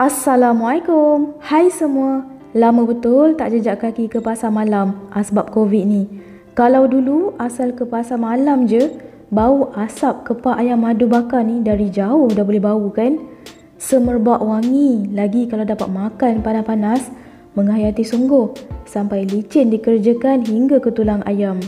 Assalamualaikum. Hai semua. Lama betul tak jejak kaki ke pasar malam asbab COVID ni. Kalau dulu asal ke pasar malam je, bau asap kepak ayam madu bakar ni dari jauh dah boleh bau kan? Semerbak wangi lagi kalau dapat makan panas-panas menghayati sungguh sampai licin dikerjakan hingga ke tulang ayam.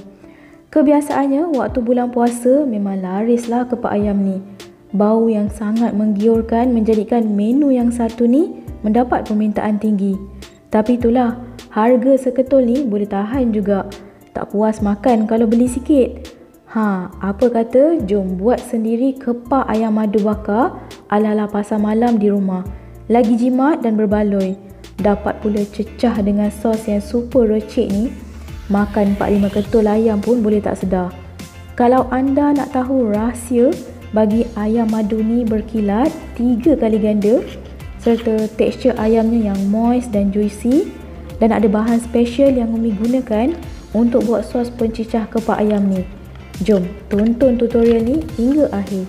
Kebiasaannya waktu bulan puasa memang larislah kepak ayam ni. Bau yang sangat menggiurkan menjadikan menu yang satu ni mendapat permintaan tinggi. Tapi itulah, harga seketul ni boleh tahan juga. Tak puas makan kalau beli sikit. Ha, apa kata jom buat sendiri kepak ayam madu bakar ala-ala pasar malam di rumah. Lagi jimat dan berbaloi. Dapat pula cecah dengan sos yang super recik ni. Makan 4-5 ketul ayam pun boleh tak sedar. Kalau anda nak tahu rahsia bagi ayam madu ni berkilat tiga kali ganda serta tekstur ayamnya yang moist dan juicy dan ada bahan special yang Umi gunakan untuk buat sos pencicah kepak ayam ni. Jom tonton tutorial ni hingga akhir.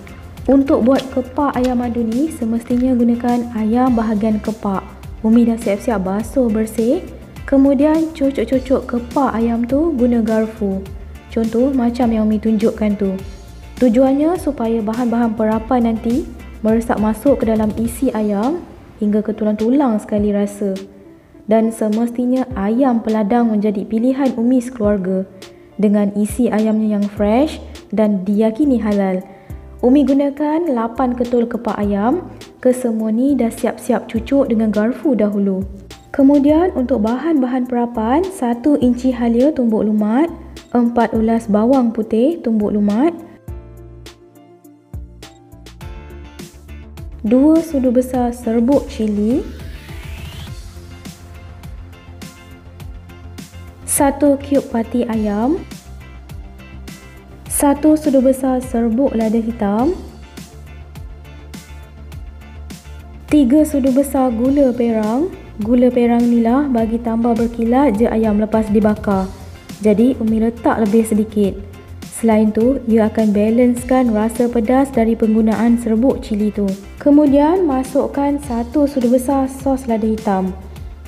Untuk buat kepak ayam madu ni semestinya gunakan ayam bahagian kepak. Umi dah siap-siap basuh bersih. Kemudian cucuk-cucuk kepak ayam tu guna garfu. Contoh macam yang Umi tunjukkan tu. Tujuannya supaya bahan-bahan perapan nanti meresap masuk ke dalam isi ayam hingga ke tulang-tulang sekali rasa. Dan semestinya ayam peladang menjadi pilihan Umi sekeluarga dengan isi ayamnya yang fresh dan diyakini halal. Umi gunakan 8 ketul kepak ayam, kesemua ni dah siap-siap cucuk dengan garfu dahulu. Kemudian untuk bahan-bahan perapan, 1 inci halia tumbuk lumat, 4 ulas bawang putih tumbuk lumat, 2 sudu besar serbuk cili. 1 cube pati ayam. 1 sudu besar serbuk lada hitam. 3 sudu besar gula perang. Gula perang ni lah bagi tambah berkilat je ayam lepas dibakar. Jadi Umi letak lebih sedikit Selain tu, ia akan balancekan rasa pedas dari penggunaan serbuk cili tu. Kemudian, masukkan satu sudu besar sos lada hitam.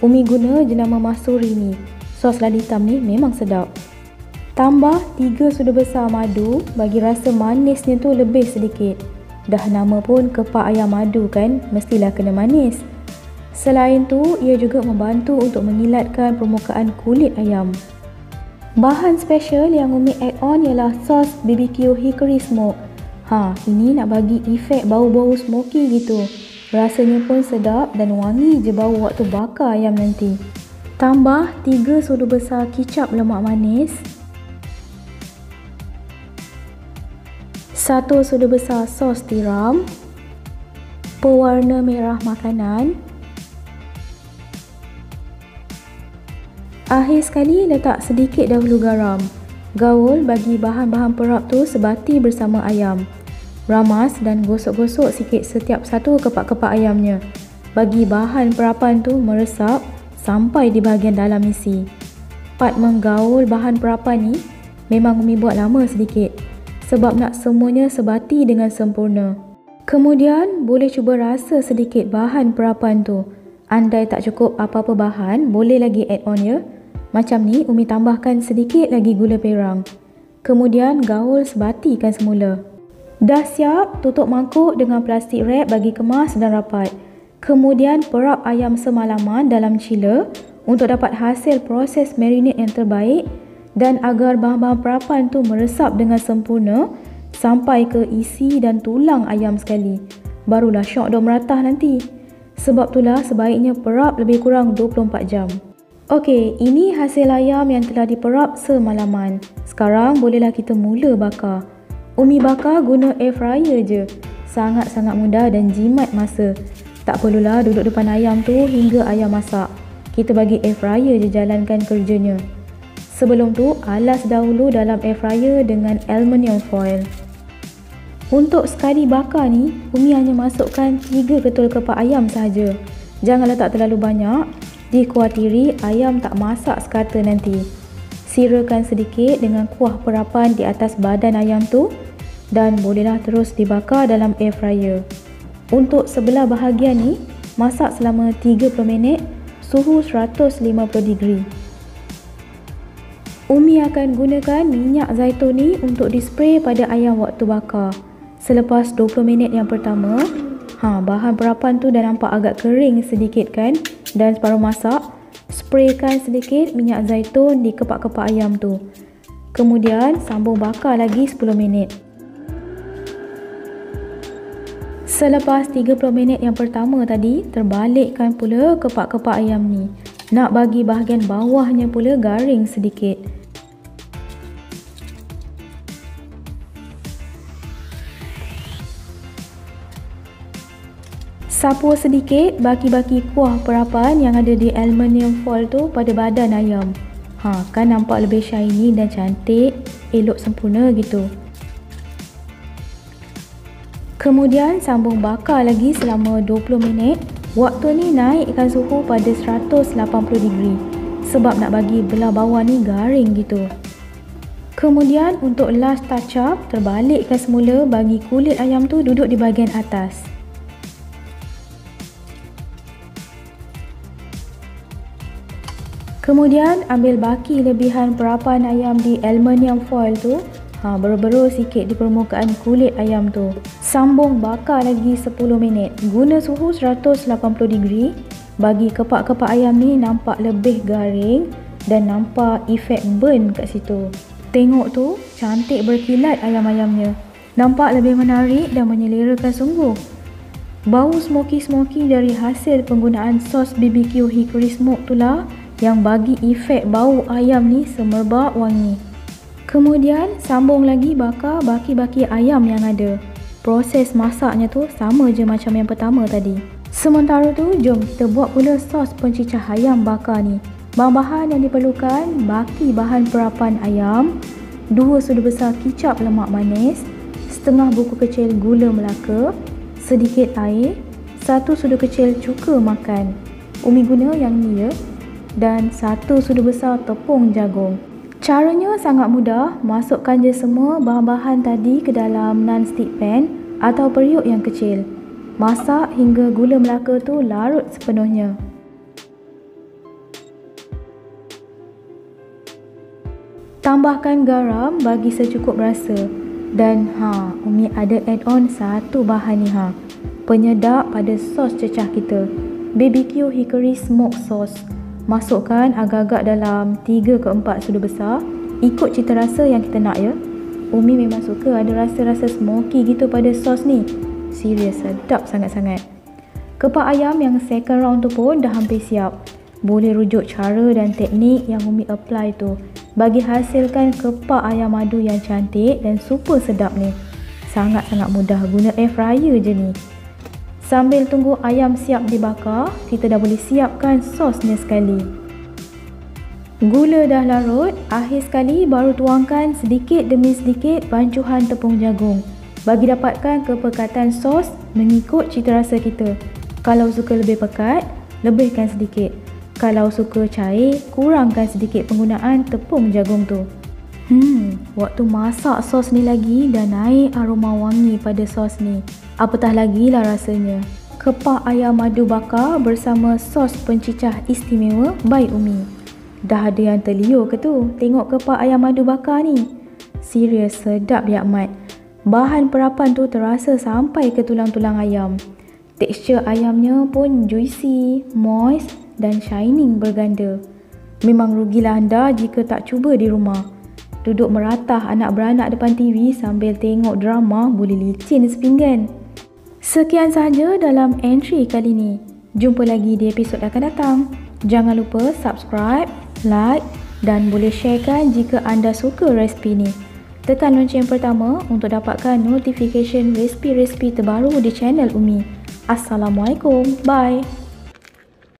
Umi guna jenama masuri ni. Sos lada hitam ni memang sedap. Tambah 3 sudu besar madu bagi rasa manisnya tu lebih sedikit. Dah nama pun kepak ayam madu kan, mestilah kena manis. Selain tu, ia juga membantu untuk mengilatkan permukaan kulit ayam. Bahan special yang Umi add on ialah sos BBQ Hickory Smoke. Ha, ini nak bagi efek bau-bau smoky gitu. Rasanya pun sedap dan wangi je bau waktu bakar ayam nanti. Tambah 3 sudu besar kicap lemak manis. 1 sudu besar sos tiram. Pewarna merah makanan. Akhir sekali letak sedikit dahulu garam. Gaul bagi bahan-bahan perap tu sebati bersama ayam. Ramas dan gosok-gosok sikit setiap satu kepak-kepak ayamnya. Bagi bahan perapan tu meresap sampai di bahagian dalam isi. Part menggaul bahan perapan ni memang Umi buat lama sedikit sebab nak semuanya sebati dengan sempurna. Kemudian boleh cuba rasa sedikit bahan perapan tu. Andai tak cukup apa-apa bahan, boleh lagi add on ya. Macam ni, Umi tambahkan sedikit lagi gula perang. Kemudian gaul sebatikan semula. Dah siap, tutup mangkuk dengan plastik wrap bagi kemas dan rapat. Kemudian perap ayam semalaman dalam chiller untuk dapat hasil proses marinade yang terbaik dan agar bahan-bahan perapan tu meresap dengan sempurna sampai ke isi dan tulang ayam sekali. Barulah syok dan meratah nanti. Sebab itulah sebaiknya perap lebih kurang 24 jam. Okey, ini hasil ayam yang telah diperap semalaman. Sekarang bolehlah kita mula bakar. Umi bakar guna air fryer je. Sangat-sangat mudah dan jimat masa. Tak perlulah duduk depan ayam tu hingga ayam masak. Kita bagi air fryer je jalankan kerjanya. Sebelum tu, alas dahulu dalam air fryer dengan aluminium foil. Untuk sekali bakar ni, Umi hanya masukkan 3 ketul kepak ayam sahaja. Jangan letak terlalu banyak Dikhawatiri ayam tak masak sekata nanti. Sirakan sedikit dengan kuah perapan di atas badan ayam tu dan bolehlah terus dibakar dalam air fryer. Untuk sebelah bahagian ni, Masak selama 30 minit, suhu 150 degree. Umi akan gunakan minyak zaitun ni untuk dispray pada ayam waktu bakar. Selepas 20 minit yang pertama, ha, bahan perapan tu dah nampak agak kering sedikit kan dan separuh masak. Spraykan sedikit minyak zaitun di kepak-kepak ayam tu. Kemudian sambung bakar lagi 10 minit. Selepas 30 minit yang pertama tadi, terbalikkan pula kepak-kepak ayam ni. Nak bagi bahagian bawahnya pula garing sedikit. Sapu sedikit baki-baki kuah perapan yang ada di aluminium foil tu pada badan ayam. Ha, kan nampak lebih shiny dan cantik, elok sempurna gitu. Kemudian sambung bakar lagi selama 20 minit. Waktu ni naikkan suhu pada 180 degree sebab nak bagi belah bawah ni garing gitu. Kemudian untuk last touch up, terbalikkan semula bagi kulit ayam tu duduk di bahagian atas. Kemudian ambil baki lebihan perapan ayam di aluminium foil tu. Ha, Beru-beru sikit di permukaan kulit ayam tu. Sambung bakar lagi 10 minit. Guna suhu 180 degree. Bagi kepak-kepak ayam ni nampak lebih garing Dan nampak efek burn kat situ. Tengok tu cantik berkilat ayam-ayamnya. Nampak lebih menarik dan menyelerakan sungguh. Bau smoky-smoky dari hasil penggunaan sos BBQ hickory smoke tu lah yang bagi efek bau ayam ni semerbak wangi. Kemudian sambung lagi bakar baki-baki ayam yang ada. Proses masaknya tu sama je macam yang pertama tadi. Sementara tu jom kita buat pula sos pencicah ayam bakar ni. Bahan-bahan yang diperlukan baki bahan perapan ayam, 2 sudu besar kicap lemak manis, setengah buku kecil gula melaka, sedikit air, 1 sudu kecil cuka makan. Umi guna yang ni ya, dan satu sudu besar tepung jagung. Caranya sangat mudah, masukkan je semua bahan-bahan tadi ke dalam non-stick pan atau periuk yang kecil. Masak hingga gula melaka tu larut sepenuhnya. Tambahkan garam bagi secukup rasa. Dan ha, Umi ada add on satu bahan ni ha. Penyedap pada sos cecah kita. BBQ Hickory Smoke Sauce. Masukkan agak-agak dalam 3 ke 4 sudu besar. Ikut cita rasa yang kita nak ya. Umi memang suka ada rasa-rasa smoky gitu pada sos ni. Serius sedap sangat-sangat. Kepak ayam yang second round tu pun dah hampir siap. Boleh rujuk cara dan teknik yang Umi apply tu. Bagi hasilkan kepak ayam madu yang cantik dan super sedap ni. Sangat-sangat mudah guna air fryer je ni Sambil tunggu ayam siap dibakar, kita dah boleh siapkan sosnya sekali. Gula dah larut, akhir sekali baru tuangkan sedikit demi sedikit bancuhan tepung jagung. Bagi dapatkan kepekatan sos mengikut cita rasa kita. Kalau suka lebih pekat, lebihkan sedikit. Kalau suka cair, kurangkan sedikit penggunaan tepung jagung tu. Hmm, waktu masak sos ni lagi dah naik aroma wangi pada sos ni. Apatah lagi lah rasanya. Kepak ayam madu bakar bersama sos pencicah istimewa by Umi. Dah ada yang terliur ke tu tengok kepak ayam madu bakar ni? Serius sedap ya Mat. Bahan perapan tu terasa sampai ke tulang-tulang ayam. Tekstur ayamnya pun juicy, moist dan shining berganda. Memang rugilah anda jika tak cuba di rumah. Duduk meratah anak beranak depan TV sambil tengok drama boleh licin sepinggan. Sekian sahaja dalam entry kali ini. Jumpa lagi di episod akan datang. Jangan lupa subscribe, like dan boleh sharekan jika anda suka resipi ni. Tekan lonceng pertama untuk dapatkan notification resipi-resipi terbaru di channel Umi. Assalamualaikum. Bye.